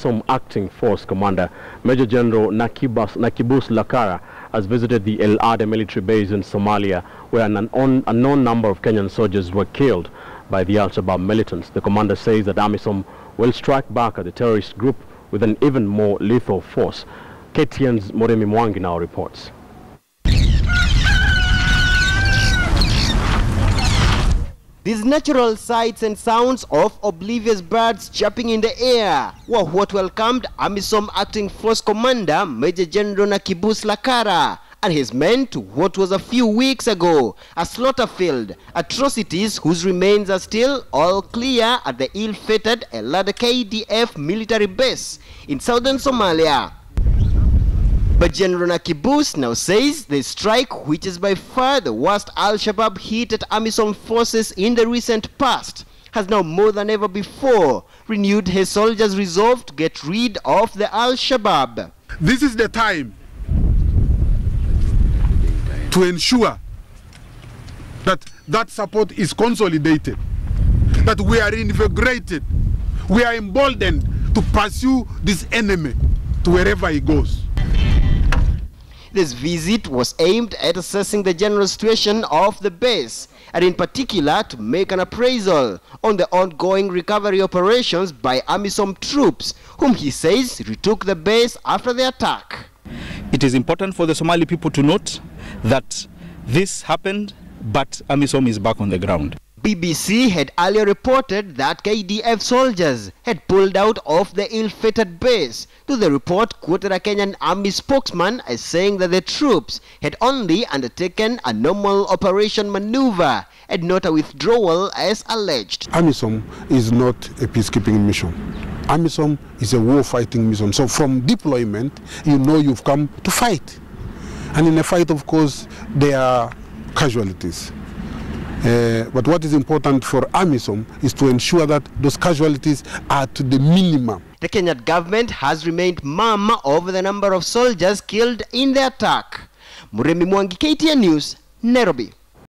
Some acting force commander, Major General Nakibas, Nakibus Lakara, has visited the El-Adde military base in Somalia, where an unknown, unknown number of Kenyan soldiers were killed by the Al-Shabaab militants. The commander says that AMISOM will strike back at the terrorist group with an even more lethal force. KTN's Moremi Mwangi now reports. These natural sights and sounds of oblivious birds chirping in the air were what welcomed AMISOM Acting Force Commander Major General Nakibus Lakara and his men to what was a few weeks ago a slaughter field, atrocities whose remains are still all clear at the ill-fated Elada KDF military base in southern Somalia. But General Nakibus now says the strike, which is by far the worst Al-Shabaab hit at AMISOM forces in the recent past, has now more than ever before renewed his soldiers' resolve to get rid of the Al-Shabaab. This is the time to ensure that that support is consolidated, that we are invigorated, we are emboldened to pursue this enemy to wherever he goes. This visit was aimed at assessing the general situation of the base and in particular to make an appraisal on the ongoing recovery operations by AMISOM troops whom he says retook the base after the attack. It is important for the Somali people to note that this happened but AMISOM is back on the ground. BBC had earlier reported that KDF soldiers had pulled out of the ill-fated base. To the report, quoted a Kenyan army spokesman as saying that the troops had only undertaken a normal operation maneuver and not a withdrawal as alleged. AMISOM is not a peacekeeping mission. AMISOM is a war-fighting mission. So from deployment, you know you've come to fight. And in a fight, of course, there are casualties. Uh, but what is important for AMISOM is to ensure that those casualties are to the minimum. The Kenyan government has remained mum over the number of soldiers killed in the attack. Muremi Mwangi, KTN News, Nairobi.